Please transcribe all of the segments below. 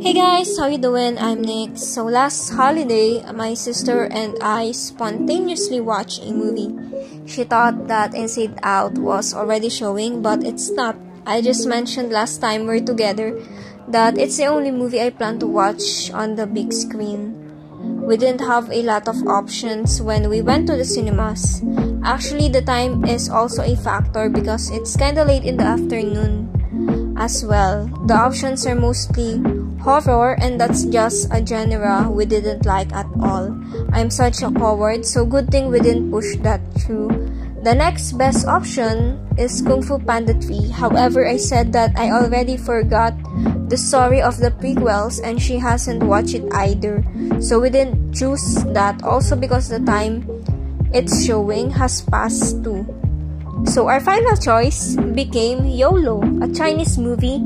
Hey guys, how you doing? I'm Nick. So last holiday, my sister and I spontaneously watched a movie. She thought that Inside Out was already showing, but it's not. I just mentioned last time we're together that it's the only movie I plan to watch on the big screen. We didn't have a lot of options when we went to the cinemas. Actually, the time is also a factor because it's kinda late in the afternoon as well. The options are mostly horror and that's just a genre we didn't like at all. I'm such a coward, so good thing we didn't push that through. The next best option is Kung Fu Panda 3. However, I said that I already forgot the story of the prequels and she hasn't watched it either. So we didn't choose that also because the time it's showing has passed too. So our final choice became YOLO, a Chinese movie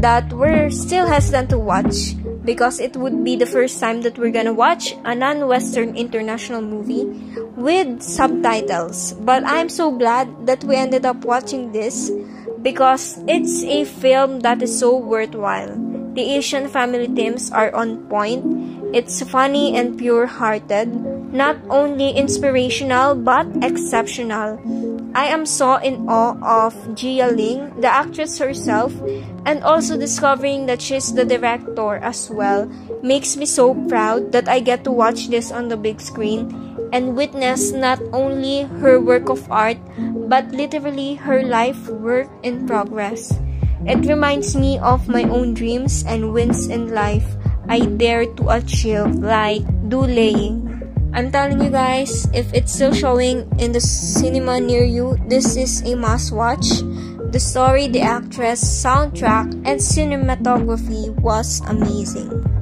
that we're still hesitant to watch because it would be the first time that we're gonna watch a non-Western international movie with subtitles. But I'm so glad that we ended up watching this because it's a film that is so worthwhile. The Asian family themes are on point. It's funny and pure-hearted, not only inspirational but exceptional. I am so in awe of Jia Ling, the actress herself, and also discovering that she's the director as well makes me so proud that I get to watch this on the big screen and witness not only her work of art but literally her life work in progress. It reminds me of my own dreams and wins in life I dare to achieve like Du Leying. I'm telling you guys, if it's still showing in the cinema near you, this is a must watch. The story, the actress, soundtrack, and cinematography was amazing.